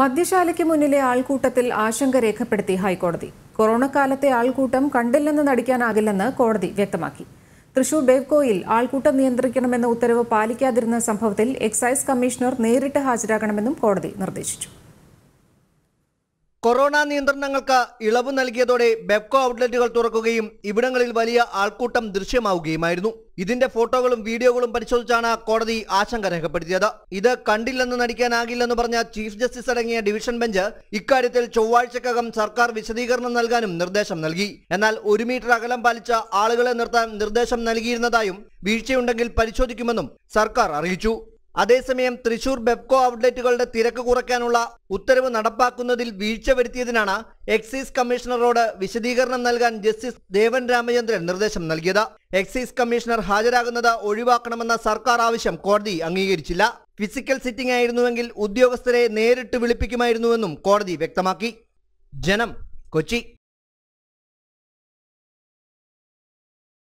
മദ്യശാലയ്ക്ക് മുന്നിലെ ആൾക്കൂട്ടത്തിൽ ആശങ്ക രേഖപ്പെടുത്തി ഹൈക്കോടതി. കൊറോണ കാലത്തെ ആൾക്കൂട്ടം കണ്ടില്ലെന്ന് നടിക്കാനാകില്ലെന്ന് കോടതി വ്യക്തമാക്കി. തൃശൂർ ബേവ്കോയിൽ ആൾക്കൂട്ടം നിയന്ത്രിക്കണമെന്ന ഉത്തരവ് പാലിക്കാതിരുന്ന സംഭവത്തിൽ എക്സൈസ് കമ്മീഷണർ നേരിട്ട് ഹാജരാകണമെന്നും കോടതി നിർദ്ദേശിച്ചു. കൊറോണ നിയന്ത്രണങ്ങൾക്ക് ഇളവ് നൽകിയതോടെ ബെപ്കോ ഔട്ട്ലെറ്റുകൾ തുറക്കുകയും ഇവിടങ്ങളിൽ വലിയ ആൾക്കൂട്ടം ദൃശ്യമാവുകയുമായിരുന്നു. ഇതിന്റെ ഫോട്ടോകളും വീഡിയോകളും പരിശോധിച്ചാണ് കോടതി ആശങ്ക രേഖപ്പെടുത്തിയത്. ഇത് കണ്ടില്ലെന്ന് നടിക്കാനാകില്ലെന്ന് പറഞ്ഞ ചീഫ് ജസ്റ്റിസ് അടങ്ങിയ ഡിവിഷൻ ബെഞ്ച് ഇക്കാര്യത്തിൽ ചൊവ്വാഴ്ചക്കകം സർക്കാർ വിശദീകരണം നൽകാനും നിർദ്ദേശം നൽകി. എന്നാൽ ഒരു മീറ്റർ അകലം പാലിച്ച ആളുകളെ നിർത്താൻ നിർദ്ദേശം നൽകിയിരുന്നതായും വീഴ്ചയുണ്ടെങ്കിൽ പരിശോധിക്കുമെന്നും സർക്കാർ അറിയിച്ചു. അതേസമയം തൃശൂർ ബെപ്കോ ഔട്ട്ലെറ്റുകളുടെ തിരക്ക് കുറയ്ക്കാനുള്ള ഉത്തരവ് നടപ്പാക്കുന്നതിൽ വീഴ്ച വരുത്തിയതിനാണ് എക്സൈസ് കമ്മീഷണറോട് വിശദീകരണം നൽകാൻ ജസ്റ്റിസ് ദേവൻ രാമചന്ദ്രൻ നിർദ്ദേശം നൽകിയത്. എക്സൈസ് കമ്മീഷണർ ഹാജരാകുന്നത് ഒഴിവാക്കണമെന്ന സർക്കാർ ആവശ്യം കോടതി അംഗീകരിച്ചില്ല. ഫിസിക്കൽ സിറ്റിംഗ് ആയിരുന്നുവെങ്കിൽ ഉദ്യോഗസ്ഥരെ നേരിട്ട് വിളിപ്പിക്കുമായിരുന്നുവെന്നും കോടതി വ്യക്തമാക്കി. ജനം കൊച്ചി.